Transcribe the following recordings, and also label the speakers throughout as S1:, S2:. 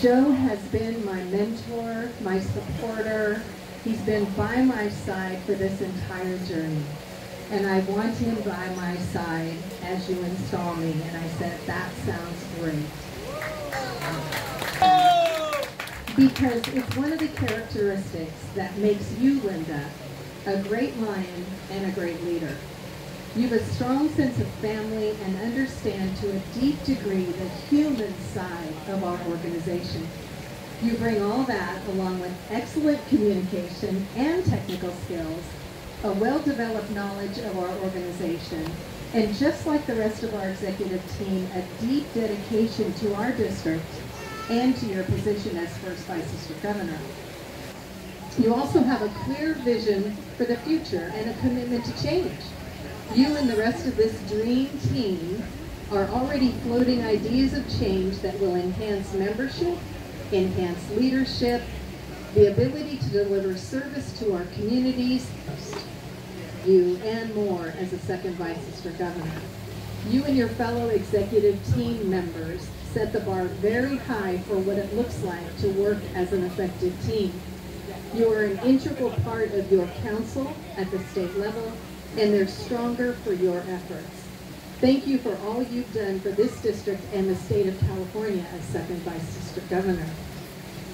S1: Joe has been my mentor, my supporter. He's been by my side for this entire journey. And I want him by my side as you install me. And I said, that sounds great. Because it's one of the characteristics that makes you, Linda, a great lion and a great leader. You have a strong sense of family and understand to a deep degree the human side of our organization. You bring all that along with excellent communication and technical skills, a well-developed knowledge of our organization, and just like the rest of our executive team, a deep dedication to our district and to your position as First Vice District Governor. You also have a clear vision for the future and a commitment to change. You and the rest of this dream team are already floating ideas of change that will enhance membership, enhance leadership, the ability to deliver service to our communities, you and more as a second vice district governor. You and your fellow executive team members set the bar very high for what it looks like to work as an effective team. You are an integral part of your council at the state level and they're stronger for your efforts. Thank you for all you've done for this district and the state of California as second vice district governor.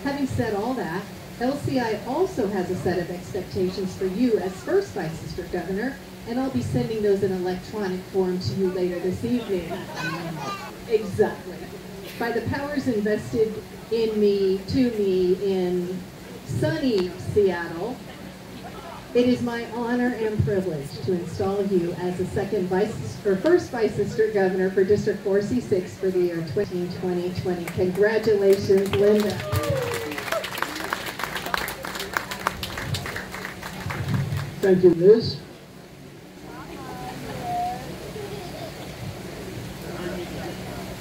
S1: Having said all that, LCI also has a set of expectations for you as first vice district governor, and I'll be sending those in electronic form to you later this evening. exactly. By the powers invested in me, to me, in sunny Seattle, it is my honor and privilege to install you as the second vice or first vice district governor for District 4C6 for the year 2020. Congratulations, Linda.
S2: Thank you, Liz.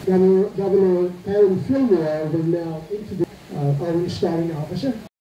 S2: Governor, Governor Aaron Fillmore will now introduce uh, our installing officer.